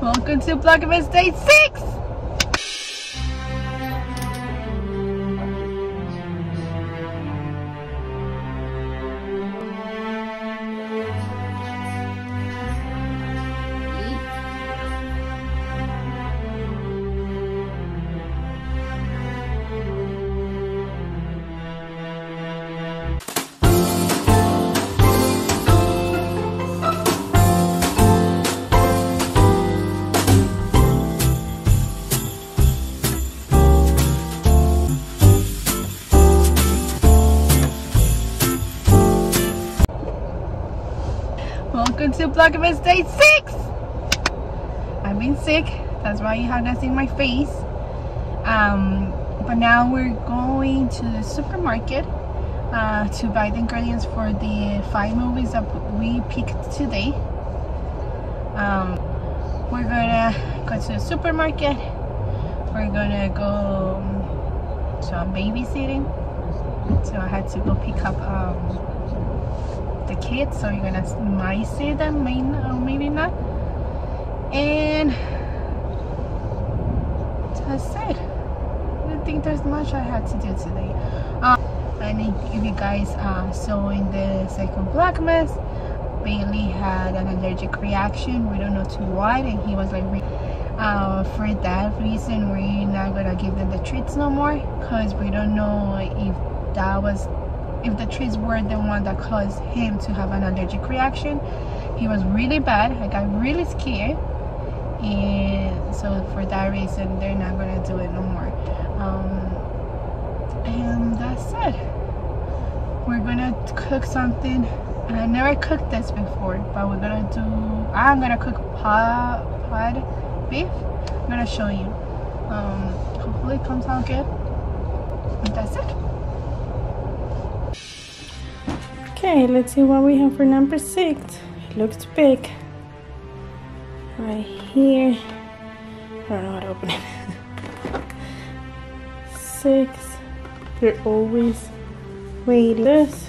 Welcome to Vlogmas Day 6! Welcome to Vlogmas Day 6! I've been sick, that's why you have not seen my face. Um, but now we're going to the supermarket uh, to buy the ingredients for the five movies that we picked today. Um, we're gonna go to the supermarket. We're gonna go some babysitting. So I had to go pick up um, the kids so you're gonna might see them may or maybe not. And that's it. I don't think there's much I had to do today. Um, and if you guys uh, saw in the second Vlogmas Bailey had an allergic reaction. We don't know to what and he was like uh, for that reason we're not gonna give them the treats no more because we don't know if that was if the trees were the one that caused him to have an allergic reaction. He was really bad. I got really scared. And so for that reason they're not gonna do it no more. Um, and that's it. We're gonna cook something. And i never cooked this before but we're gonna do i'm gonna cook pod, pod beef. I'm gonna show you. Um, hopefully it comes out good. And that's it Okay, let's see what we have for number six. It looks big. Right here. I don't know how to open it. six. They're always waiting. This.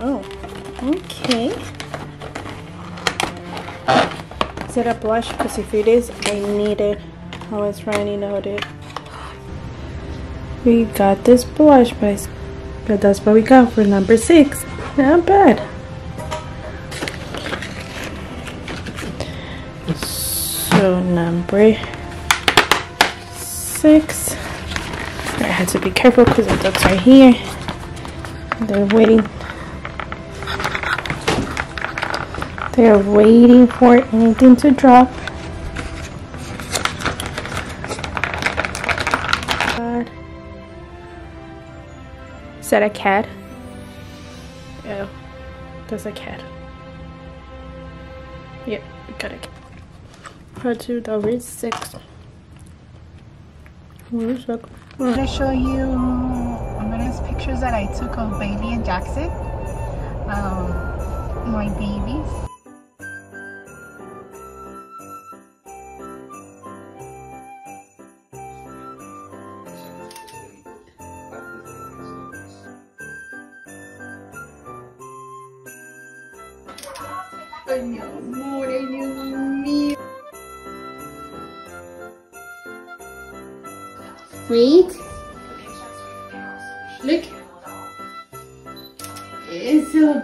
Oh, okay. Is it a blush? Because if it is, I need it. I was running out it we got this blush but, but that's what we got for number six. Not bad. So number six. I had to be careful because the dogs are here. They're waiting. They're waiting for anything to drop Is that a cat? Oh, that's a cat. Yep, got it. Part two, number six. I'm gonna show you minutes pictures that I took of Bailey and Jackson, um, my babies. Ay, mi amor, Dios mío. Wait. Look. Eso.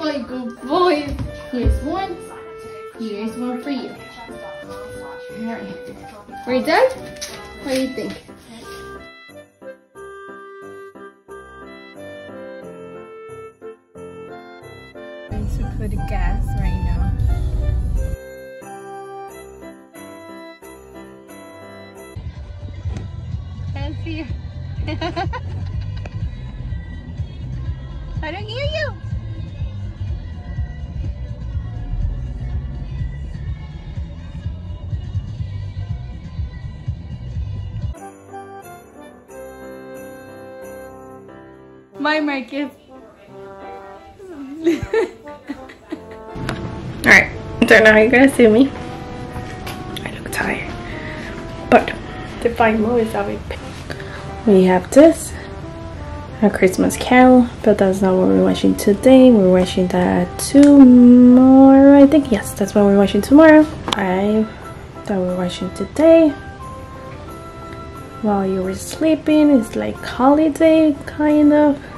Ay, good boy. Here's one. Here's one for you. Alright. Are you done? What do you think? to put gas right now. Can't see you. I don't hear you. My Marcus. Alright, don't know how you're gonna see me. I look tired. to find movies of it. We have this, A Christmas Carol, but that's not what we're watching today. We're watching that tomorrow, I think. Yes, that's what we're watching tomorrow. I that we're watching today while you were sleeping. It's like holiday kind of.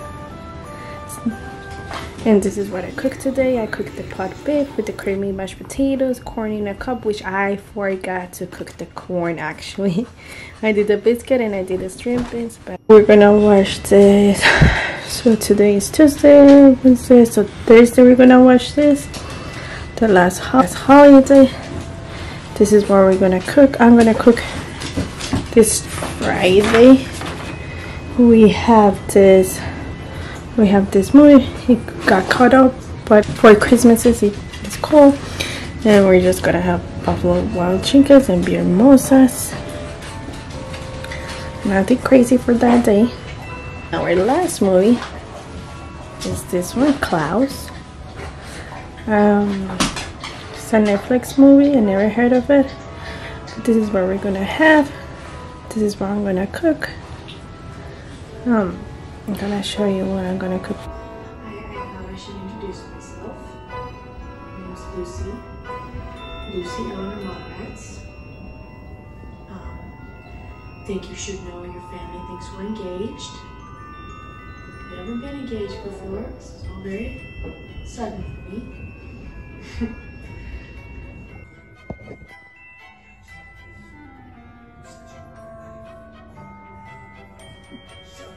And this is what I cooked today. I cooked the pot beef with the creamy mashed potatoes, corn in a cup, which I forgot to cook the corn actually. I did the biscuit and I did the shrimp bits, but we're gonna wash this. So today is Tuesday, Wednesday, so Thursday we're gonna wash this. The last, ho last holiday. This is what we're gonna cook. I'm gonna cook this Friday. We have this we have this movie got cut up but for christmases it, it's cool. And we're just gonna have buffalo wild chickens and beer mimosas nothing crazy for that day. Our last movie is this one klaus. Um it's a netflix movie i never heard of it. But this is what we're gonna have. This is what i'm gonna cook. Um I'm gonna show you what I'm gonna cook. Lucy, Lucy Eleanor Moderatz. Um, think you should know your family thinks we're engaged. I've never been engaged before. This is all very sudden for me.